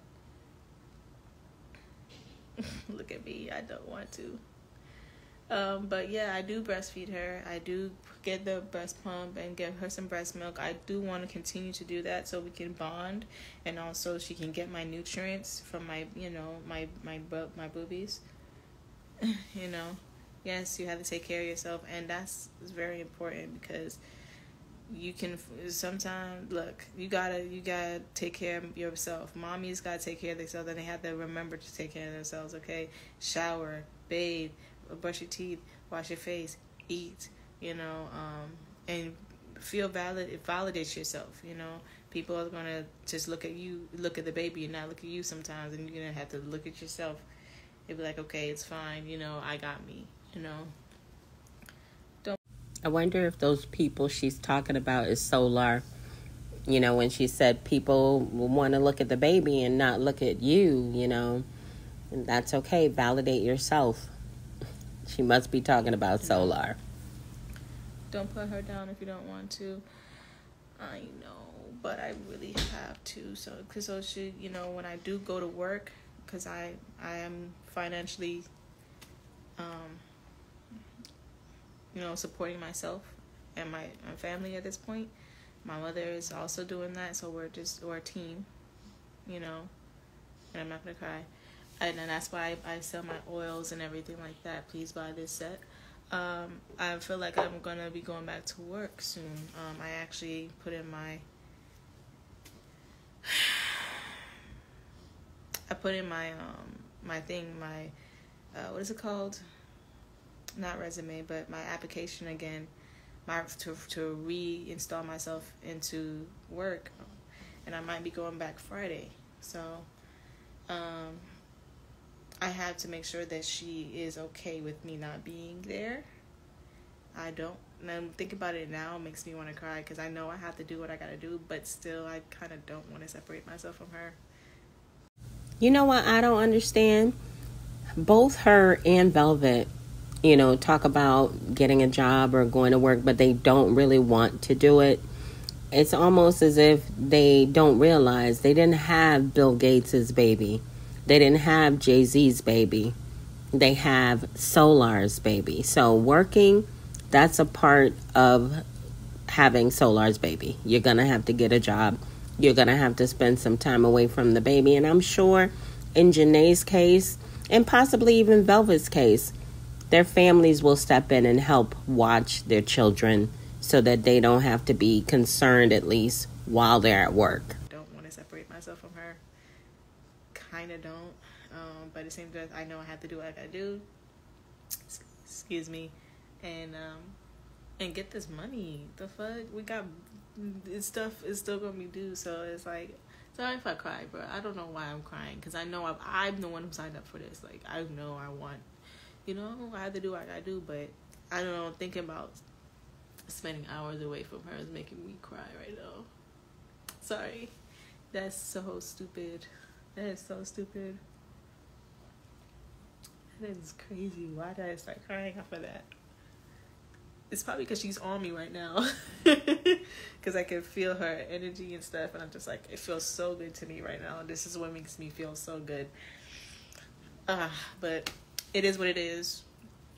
Look at me. I don't want to. Um, but yeah, I do breastfeed her. I do get the breast pump and give her some breast milk. I do want to continue to do that so we can bond, and also she can get my nutrients from my, you know, my my my boobies. you know, yes, you have to take care of yourself, and that's very important because you can sometimes look you gotta you gotta take care of yourself mommy's gotta take care of themselves and they have to remember to take care of themselves okay shower bathe brush your teeth wash your face eat you know um, and feel valid it validates yourself you know people are gonna just look at you look at the baby and not look at you sometimes and you're gonna have to look at yourself and be like okay it's fine you know i got me you know I wonder if those people she's talking about is solar. You know, when she said people want to look at the baby and not look at you, you know, and that's okay. Validate yourself. She must be talking about solar. Don't put her down if you don't want to. I know, but I really have to. So, cause so she, you know, when I do go to work, cause I I am financially um you know, supporting myself and my, my family at this point. My mother is also doing that, so we're just we're a team, you know. And I'm not gonna cry, and then that's why I, I sell my oils and everything like that. Please buy this set. Um, I feel like I'm gonna be going back to work soon. Um, I actually put in my I put in my um my thing my uh, what is it called? Not resume, but my application again. My to to reinstall myself into work, and I might be going back Friday. So, um, I have to make sure that she is okay with me not being there. I don't. And think about it now makes me want to cry because I know I have to do what I gotta do, but still I kind of don't want to separate myself from her. You know what I don't understand? Both her and Velvet, you know, talk about getting a job or going to work, but they don't really want to do it. It's almost as if they don't realize they didn't have Bill Gates's baby. They didn't have Jay-Z's baby. They have Solar's baby. So working, that's a part of having Solar's baby. You're going to have to get a job you're going to have to spend some time away from the baby. And I'm sure in Jenae's case, and possibly even Velvet's case, their families will step in and help watch their children so that they don't have to be concerned, at least while they're at work. Don't want to separate myself from her. Kind of don't. Um, but the same I know I have to do what I gotta do. Excuse me. And, um, and get this money. The fuck? We got this stuff is still gonna be due. So it's like, sorry if I cry, but I don't know why I'm crying because I know I'm, I'm the one who signed up for this. Like I know I want, you know, I have to do what I gotta do, but I don't know. Thinking about spending hours away from her is making me cry right now. Sorry, that's so stupid. That is so stupid. That is crazy. Why did I start crying of that? it's probably because she's on me right now. Because i can feel her energy and stuff and i'm just like it feels so good to me right now. This is what makes me feel so good. Uh, but it is what it is.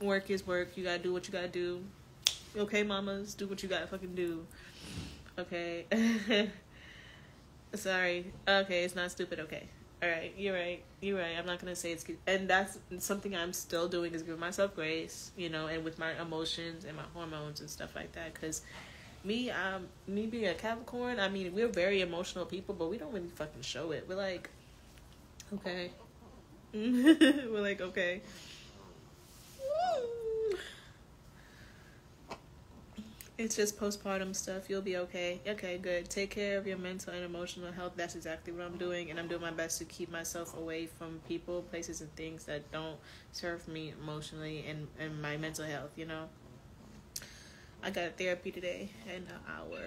Work is work. You gotta do what you gotta do. Okay mamas do what you gotta fucking do. Okay. Sorry. Okay it's not stupid. Okay all right, you're right. You're right. I'm not gonna say it's and that's something I'm still doing is giving myself grace, you know, and with my emotions and my hormones and stuff like that. Cause me, um, me being a Capricorn, I mean, we're very emotional people, but we don't really fucking show it. We're like, okay, we're like, okay. It's just postpartum stuff. You'll be okay. Okay, good. Take care of your mental and emotional health. That's exactly what I'm doing. And I'm doing my best to keep myself away from people, places, and things that don't serve me emotionally and, and my mental health, you know? I got therapy today in an hour.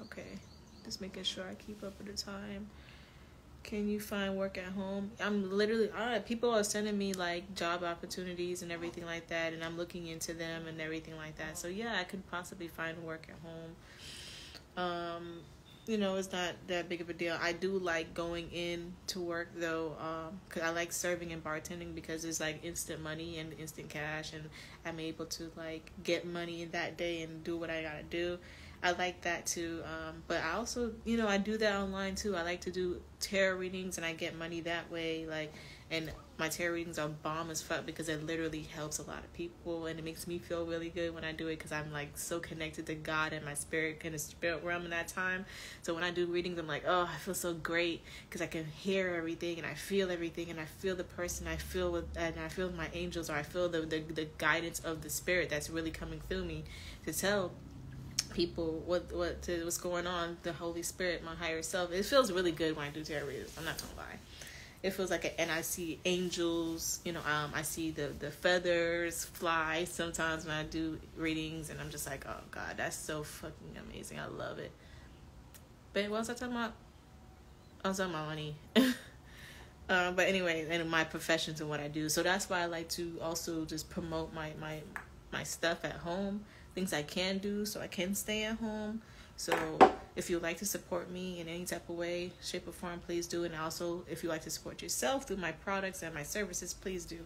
Okay. Just making sure I keep up with the time. Can you find work at home? I'm literally, right, people are sending me like job opportunities and everything like that, and I'm looking into them and everything like that. So yeah, I could possibly find work at home. Um, you know, it's not that big of a deal. I do like going in to work though, um, cause I like serving and bartending because it's like instant money and instant cash, and I'm able to like get money in that day and do what I gotta do. I like that too. Um, but I also, you know, I do that online too. I like to do tarot readings and I get money that way. Like, and my tarot readings are bomb as fuck because it literally helps a lot of people and it makes me feel really good when I do it because I'm like so connected to God and my spirit in the spirit realm in that time. So when I do readings, I'm like, oh, I feel so great because I can hear everything and I feel everything and I feel the person I feel with and I feel my angels or I feel the the, the guidance of the spirit that's really coming through me to tell people what what to, what's going on. The Holy Spirit, my higher self. It feels really good when I do tarot readings. I'm not gonna lie. It feels like, a, and I see angels. You know, um, I see the the feathers fly sometimes when I do readings, and I'm just like, oh God, that's so fucking amazing. I love it. But what was I talking about? I was talking about money. Uh, but anyway, and my professions and what I do. So that's why I like to also just promote my my my stuff at home things I can do so I can stay at home. So if you'd like to support me in any type of way, shape or form, please do. And also, if you'd like to support yourself through my products and my services, please do.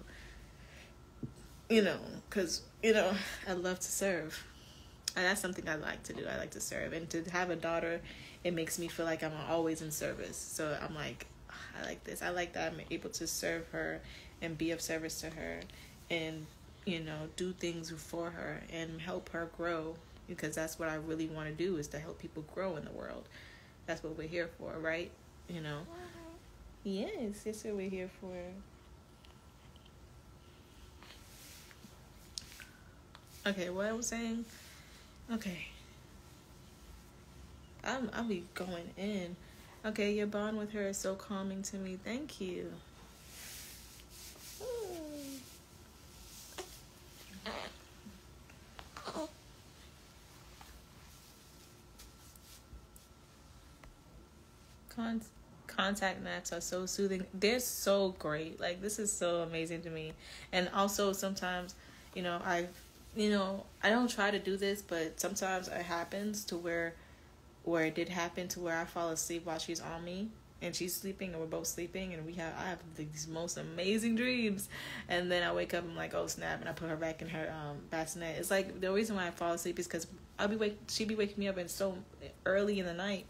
You know, because, you know, I love to serve. And that's something I like to do. I like to serve. And to have a daughter, it makes me feel like I'm always in service. So I'm like, ah, I like this. I like that I'm able to serve her and be of service to her and you know, do things for her and help her grow because that's what I really want to do is to help people grow in the world. That's what we're here for, right? you know. Mm-hmm. Yes, that's what we're here for. Okay, what I was saying. Okay. I'm I'll be going in. Okay, your bond with her is so calming to me. Thank you. Con- contact mats are so soothing. They're so great. Like this is so amazing to me. And also sometimes, you know, I you know, I don't try to do this, but sometimes it happens to where where it did happen to where I fall asleep while she's on me and she's sleeping and we're both sleeping and we have I have these most amazing dreams and then I wake up and I'm like oh snap and I put her back in her um bassinet. It's like the reason why I fall asleep is because I'll be wake she'd be waking me up and so early in the night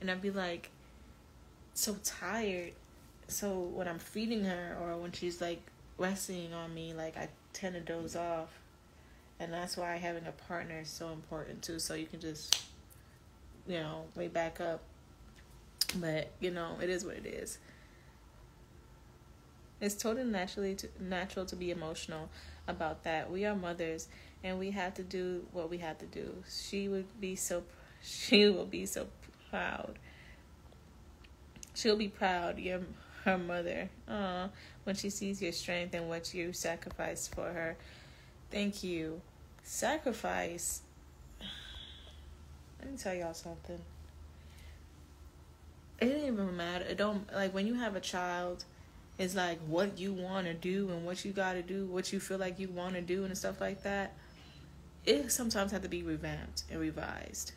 and I'd be like so tired. So when I'm feeding her or when she's like resting on me, like I tend to doze off. And that's why having a partner is so important too. So you can just, you know, wake back up. But you know, it is what it is. It's totally naturally to, natural to be emotional about that. We are mothers, and we have to do what we have to do. She would be so, she will be so proud She'll be proud, your her mother, uh, when she sees your strength and what you sacrificed for her. Thank you. Sacrifice. Let me tell y'all something. It didn't even matter. It don't like when you have a child. It's like what you want to do and what you got to do, what you feel like you want to do, and stuff like that. It sometimes have to be revamped and revised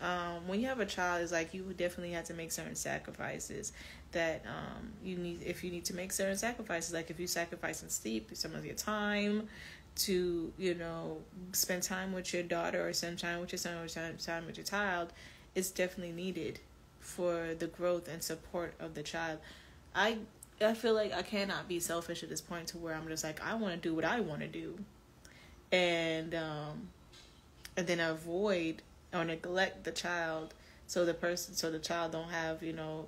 um, when you have a child, it's like you definitely have to make certain sacrifices that um, you need. If you need to make certain sacrifices, like if you sacrifice in sleep, some of your time to you know spend time with your daughter or spend time with your son or spend time with your child, it's definitely needed for the growth and support of the child. I I feel like I cannot be selfish at this point to where I'm just like I want to do what I want to do, and um, and then avoid or neglect the child so the person so the child don't have you know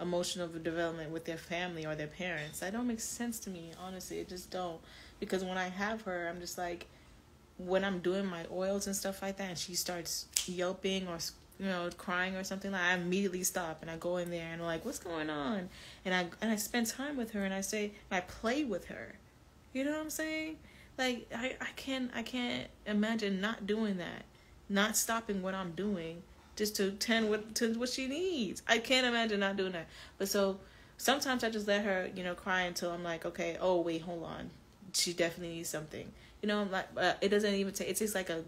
emotional development with their family or their parents. That don't make sense to me honestly. It just don't. Because when i have her i'm just like when i'm doing my oils and stuff like that and she starts yelping or you know crying or something like i immediately stop and i go in there and I'm like what's going on? And i and i spend time with her and i say i play with her. You know what i'm saying? Like i i can't i can't imagine not doing that not stopping what I'm doing just to tend what to what she needs. I can't imagine not doing that. But so sometimes I just let her, you know, cry until I'm like, okay, oh wait, hold on, she definitely needs something. You know, I'm like uh, it doesn't even take. It takes like a,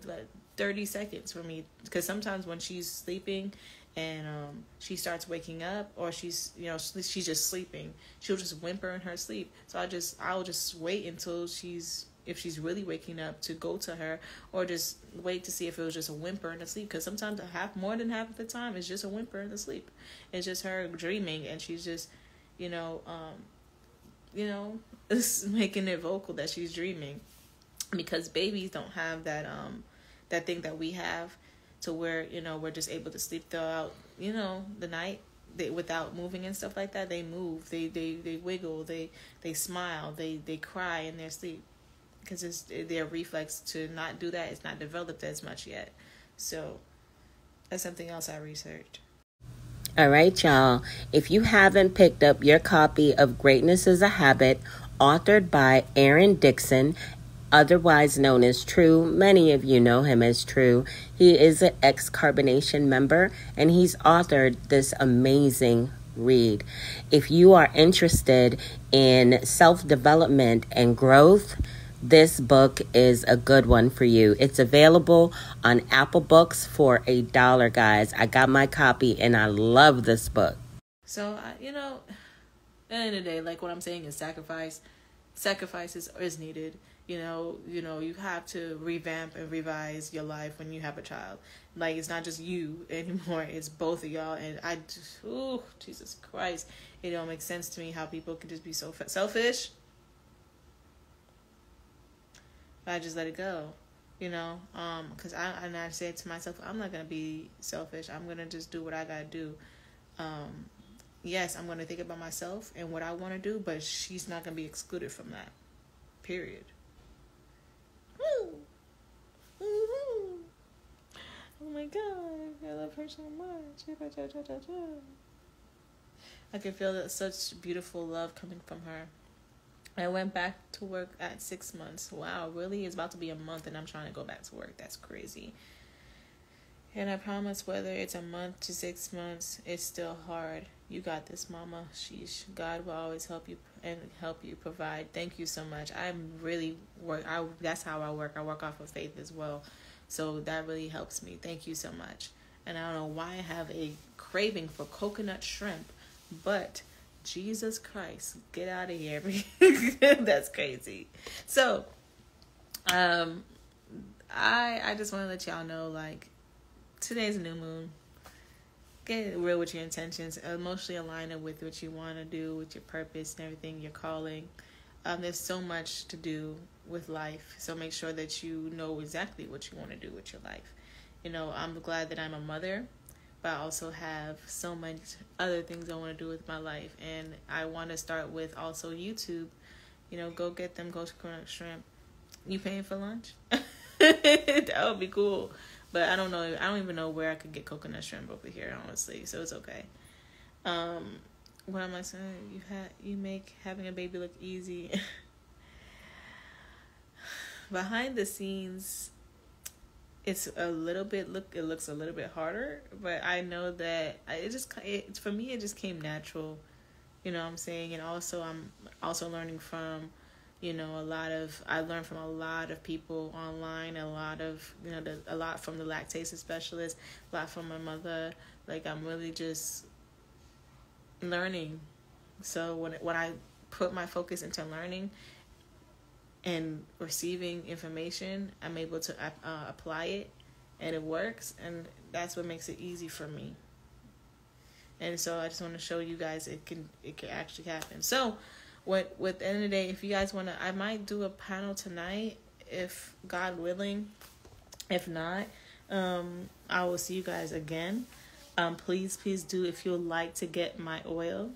thirty seconds for me because sometimes when she's sleeping and um, she starts waking up or she's you know she's just sleeping she'll just whimper in her sleep so i just i'll just wait until she's if she's really waking up to go to her or just wait to see if it was just a whimper in the sleep. Because sometimes half more than half of the time it's just a whimper in the sleep. It's just her dreaming and she's just you know um you know making it vocal that she's dreaming. Because babies don't have that um that thing that we have to where you know we're just able to sleep throughout you know the night. They without moving and stuff like that they move. They they they wiggle. They they smile. They they cry in their sleep because it's their reflex to not do that is not developed as much yet. So that's something else I researched. All right, y'all. If you haven't picked up your copy of Greatness is a Habit, authored by Aaron Dixon, otherwise known as True, many of you know him as True. He is an ex Carbonnation member and he's authored this amazing read. If you are interested in self development and growth, this book is a good one for you. It's available on Apple Books for a dollar, guys. I got my copy and I love this book. So, you know, at the end of the day, like what I'm saying is sacrifice. Sacrifices is, needed. You know, you know, you have to revamp and revise your life when you have a child. Like it's not just you anymore; it's both of y'all. And I, just, oh Jesus Christ, it don't make sense to me how people can just be so selfish I just let it go, you know. Um, cause I and I said to myself, I'm not gonna be selfish. I'm gonna just do what I gotta do. Um, yes, I'm going to think about myself and what I want to do, but she's not going to be excluded from that. Period. Woo! Woo-hoo. Oh my god, I love her so much. I can feel that such beautiful love coming from her. I went back to work at six months. Wow, really? It's about to be a month and I'm trying to go back to work. That's crazy. And I promise whether it's a month to six months, it's still hard. You got this, mama. Sheesh. God will always help you and help you provide. Thank you so much. I'm really work I that's how I work. I work off of faith as well. So that really helps me. Thank you so much. And I don't know why I have a craving for coconut shrimp, but Jesus Christ, get out of here. That's crazy. So, um, I I just want to let y'all know like today's new moon. Get real with your intentions. Emotionally align it with what you want to do, with your purpose and everything, your calling. Um, there's so much to do with life, so make sure that you know exactly what you want to do with your life. You know, I'm glad that I'm a mother but I also have so much other things I want to do with my life. And I want to start with also YouTube. You know, go get them Ghost coconut Shrimp. You paying for lunch? that would be cool. But I don't know. I don't even know where I could get coconut shrimp over here, honestly. So it's okay. Um, what am I saying? You had you make having a baby look easy. Behind the scenes, it's a little bit look it looks a little bit harder but i know that it just it, for me it just came natural you know what i'm saying? And also i'm also learning from you know a lot of i learned from a lot of people online a lot of you know the, a lot from the lactation specialist a lot from my mother. Like i'm really just learning. So when when i put my focus into learning and receiving information, I'm able to uh, apply it and it works. And that's what makes it easy for me. And so I just want to show you guys it can it can actually happen. So, what with the end of the day, if you guys want to, I might do a panel tonight if God willing. If not, um, I will see you guys again. Um, please, please do if you'd like to get my oil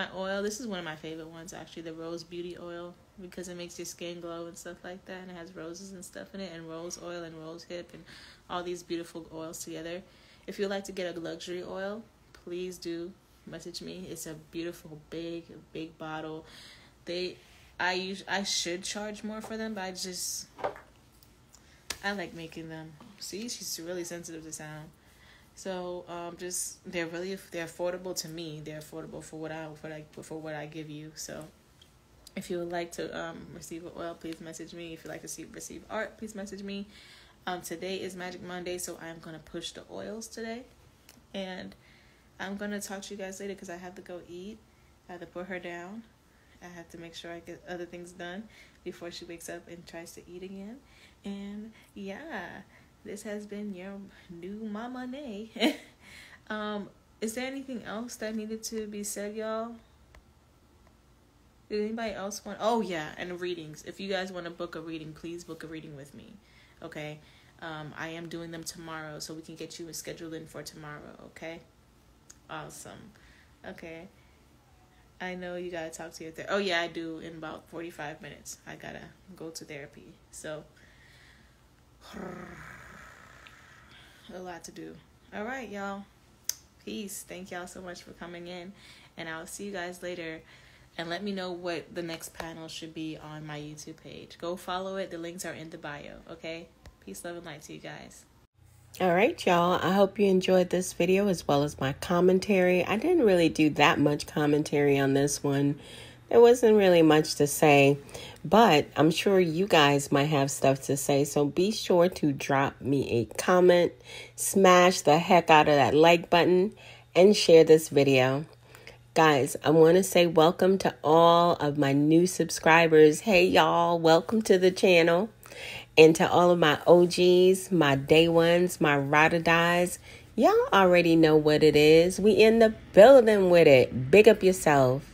my oil, this is one of my favorite ones actually, the Rose Beauty Oil, because it makes your skin glow and stuff like that. And it has roses and stuff in it, and rose oil and rose hip, and all these beautiful oils together. If you'd like to get a luxury oil, please do message me. It's a beautiful, big, big bottle. They, I use, I should charge more for them, but I just, I like making them. See, she's really sensitive to sound. So um, just they're really they're affordable to me. They're affordable for what I for like for what I give you. So if you would like to um, receive oil, please message me. If you like to see, receive art, please message me. Um, today is Magic Monday, so I'm gonna push the oils today, and I'm gonna talk to you guys later because I have to go eat. I have to put her down. I have to make sure I get other things done before she wakes up and tries to eat again. And yeah this has been your new Mama Nay. um, is there anything else that needed to be said, y'all? Did anybody else want? Oh yeah, and readings. If you guys want to book a reading, please book a reading with me. Okay. Um, I am doing them tomorrow, so we can get you scheduled in for tomorrow. Okay. Awesome. Okay. I know you gotta talk to your therapist. Oh yeah, I do in about forty five minutes. I gotta go to therapy. So. a lot to do. All right, y'all. Peace. Thank y'all so much for coming in. And I'll see you guys later. And let me know what the next panel should be on my YouTube page. Go follow it. The links are in the bio. Okay? Peace, love, and light to you guys. All right, y'all. I hope you enjoyed this video as well as my commentary. I didn't really do that much commentary on this one there wasn't really much to say, but I'm sure you guys might have stuff to say. So be sure to drop me a comment, smash the heck out of that like button, and share this video. Guys, I want to say welcome to all of my new subscribers. Hey, y'all, welcome to the channel. And to all of my OGs, my day ones, my ride or dies, y'all already know what it is. We in the building with it. Big up yourself.